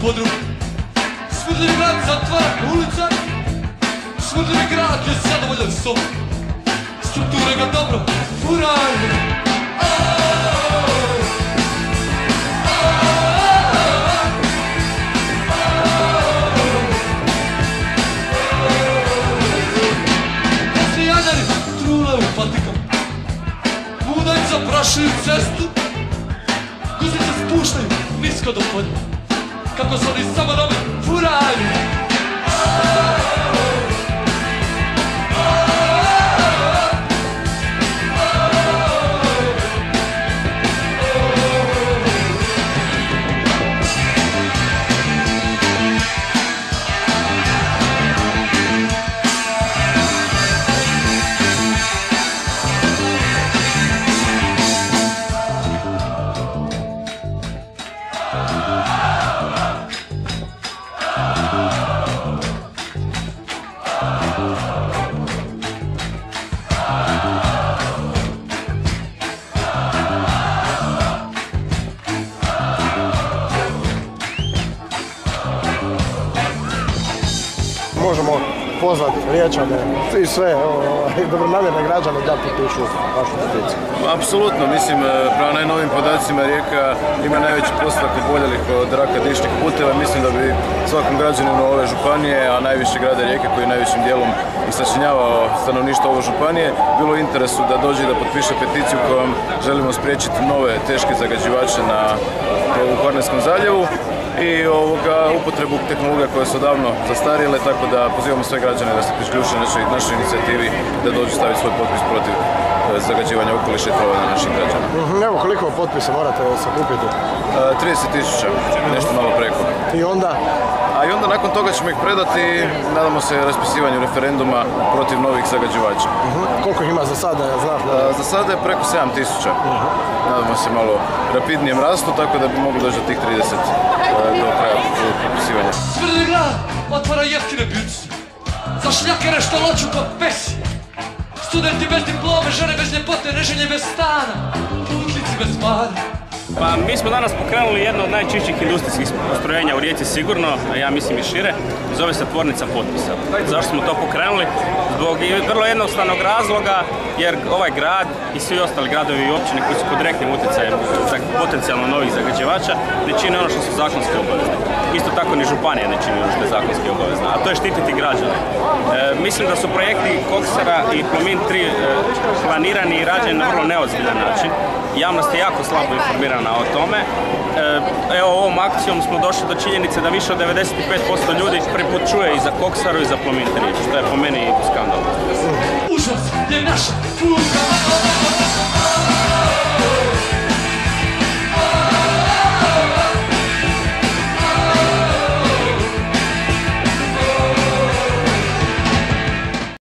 podrum Smrdljivi grad zatvara ulica. Smrdljivi grad je zadovoljan sobom. Strukture ga dobro Budajca prašuju cestu. Guzice spuštaju nisko do polja Kako se oni samo nove furaju možemo pozvati riječane i sve ovaj, dobronamjerne građane da potpišu vašu peticiju. Apsolutno, mislim, e, prema najnovim podacima Rijeka ima najveći postotak oboljelih od raka dišnih puteva. Mislim da bi svakom građaninu ove županije, a najviše grada Rijeke koji je najvećim dijelom i sačinjavao stanovništvo ove županije, bilo interesu da dođe da potpiše peticiju kojom želimo spriječiti nove teške zagađivače na, u Kvarnerskom zaljevu i ovoga, upotrebu tehnologija koje su davno zastarjele, tako da pozivamo sve građane da se priključe našoj, našoj inicijativi da dođu staviti svoj potpis protiv e, zagađivanja okoliša i trovanja naših građana. Mhm, Evo koliko potpisa morate sakupiti E, 30 tisuća, nešto malo preko. i onda A i onda nakon toga ćemo ih predati, nadamo se raspisivanju referenduma protiv novih zagađivača. mhm, koliko ih ima za sada, ja znam da E, Za sada je preko 7 tisuća. Nadamo se malo rapidnijem rastu, tako da bi mogli doći do tih 30 e, do kraja potpisivanja. Smrdljivi grad otvara jeftine bjuci Za šljakere što loću po pesi. Studenti bez diplome, žene bez ljepote, neženje bez stana. Putnici bez para Pa mi smo danas pokrenuli jedno od najčišćih industrijskih postrojenja u Rijeci sigurno, a ja mislim i šire, zove se tvornica potpisa. Zašto smo to pokrenuli? Zbog vrlo jednostavnog razloga, jer ovaj grad i svi ostali gradovi i općine koji su pod direktnim utjecajem potencijalno novih zagađivača ne čine ono što su zakonski obavezni. Isto tako ni županija ne čini ono što je zakonski obavezna, a to je štititi građane. E, mislim da su projekti Koksara i Plomin 3 e, planirani i rađeni na vrlo neozbiljan način. Javnost je jako slabo informirana o tome. E, Evo ovom akcijom smo došli do činjenice da više od 95% ljudi prvi put čuje i za Koksaru i za Plomin 3, što je po meni skandal. Užas je naša